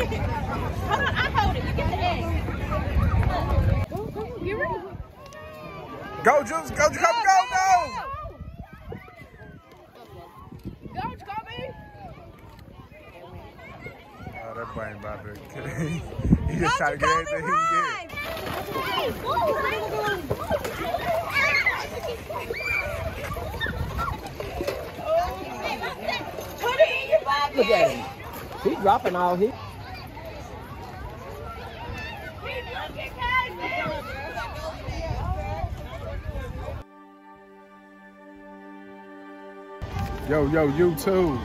hold on, I hold it. You get the egg. Go, go, you ready? Go, Juice. Go, go, go, go. Go, Jacoby. Oh, that boy ain't about to He just trying to get everything he can get. Look at him. He's dropping all his. Yo, yo, you too.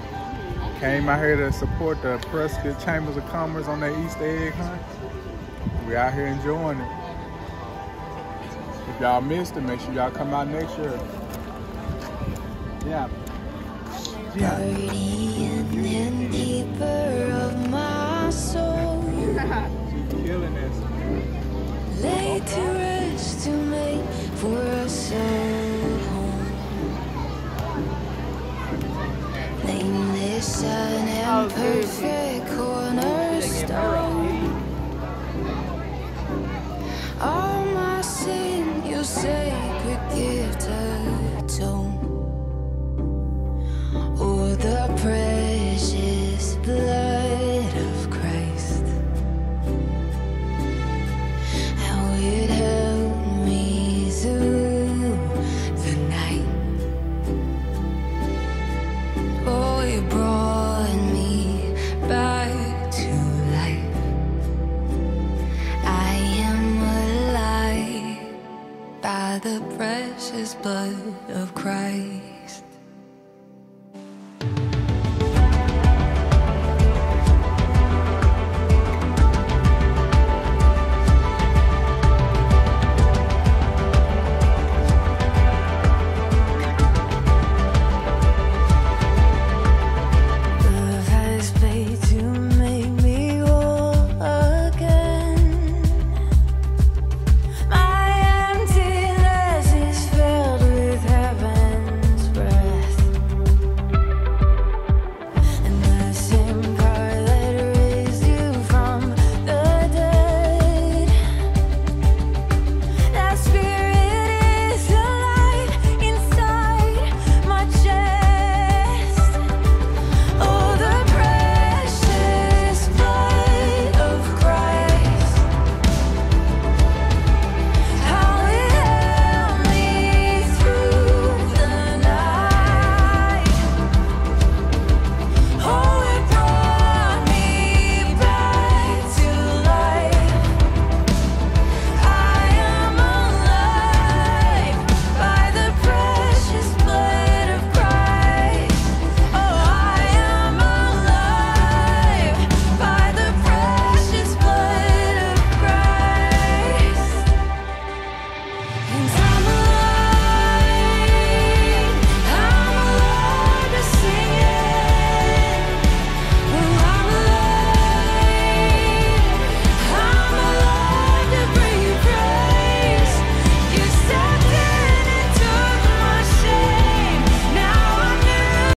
Came out here to support the Prescott Chambers of Commerce on their Easter egg hunt. We out here enjoying it. If y'all missed it, make sure y'all come out next year. Yeah. Yeah. She's killing this. Listen, imperfect cornerstone. by the precious blood of Christ.